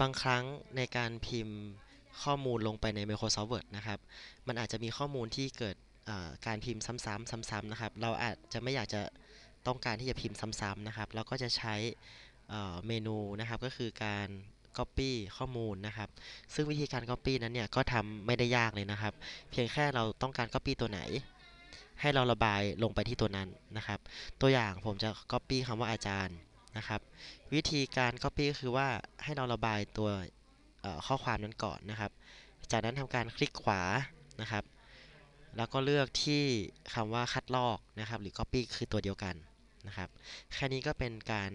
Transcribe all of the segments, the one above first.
บางครั้งในการพิมพ์ข้อมูลลงไปใน Microsoft Word นะครับ มันอาจจะมีข้อมูลที่เกิดการพิมพ์ซ้ำๆซ้ำๆนะครับ เราอาจจะไม่อยากจะต้องการที่จะพิมพ์ซ้ำๆนะครับ เราก็จะใช้เมนูนะครับ ก็คือการ Copy ข้อมูลนะครับ ซึ่งวิธีการ Copy นั้นเนี่ยก็ทำไม่ได้ยากเลยนะครับ เพียงแค่เราต้องการ Copy ตัวไหน ให้เราระบายลงไปที่ตัวนั้นนะครับ ตัวอย่างผมจะ Copy คำว่าอาจารย์ นะครับ วิธีการ Copy ก็คือว่าให้เราระบายตัวข้อความนั้นก่อนนะครับ จากนั้นทำการคลิกขวานะครับ แล้วก็เลือกที่คำว่าคัดลอกนะครับ หรือ Copy คือตัวเดียวกันนะครับ แค่นี้ก็เป็นการ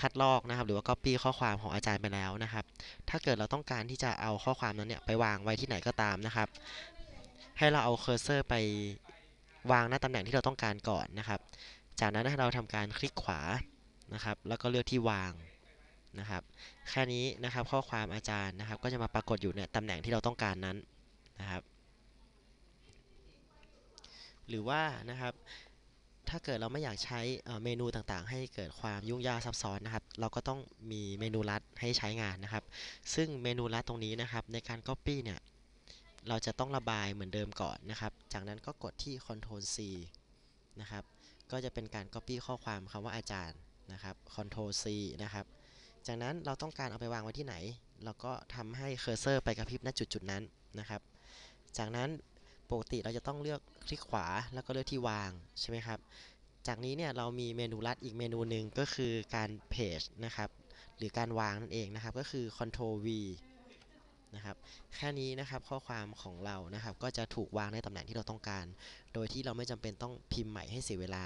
คัดลอกนะครับ หรือว่า Copy ข้อความของอาจารย์ไปแล้วนะครับ ถ้าเกิดเราต้องการที่จะเอาข้อความนั้นเนี่ยไปวางไว้ที่ไหนก็ตามนะครับ ให้เราเอาเคอร์เซอร์ไปวางหน้าตำแหน่งที่เราต้องการก่อนนะครับ จากนั้นให้เราทำการคลิกขวา นะครับ แล้วก็เลือกที่วางนะครับ แค่นี้นะครับข้อความอาจารย์นะครับ ก็จะมาปรากฏอยู่ในตำแหน่งที่เราต้องการนั้นนะครับ หรือว่านะครับถ้าเกิดเราไม่อยากใช้เมนูต่างๆ ให้เกิดความยุ่งยากซับซ้อนนะครับ เราก็ต้องมีเมนูลัดให้ใช้งานนะครับ ซึ่งเมนูลัดตรงนี้นะครับ ในการ Copy เนี่ย เราจะต้องระบายเหมือนเดิมก่อนนะครับ จากนั้นก็กดที่ Ctrl C นะครับ ก็จะเป็นการ Copy ข้อความคำว่าอาจารย์ นะครับ Ctrl C นะครับ จากนั้นเราต้องการเอาไปวางไว้ที่ไหน เราก็ทำให้เคอร์เซอร์ไปกระพริบณจุดจุดนั้นนะครับ จากนั้นปกติเราจะต้องเลือกคลิกขวาแล้วก็เลือกที่วางใช่ไหมครับ จากนี้เนี่ยเรามีเมนูลัดอีกเมนูหนึ่งก็คือการเพจนะครับ หรือการวางนั่นเองนะครับ ก็คือ Ctrl V นะครับแค่นี้นะครับข้อความของเรานะครับก็จะถูกวางในตำแหน่งที่เราต้องการ โดยที่เราไม่จำเป็นต้องพิมพ์ใหม่ให้เสียเวลา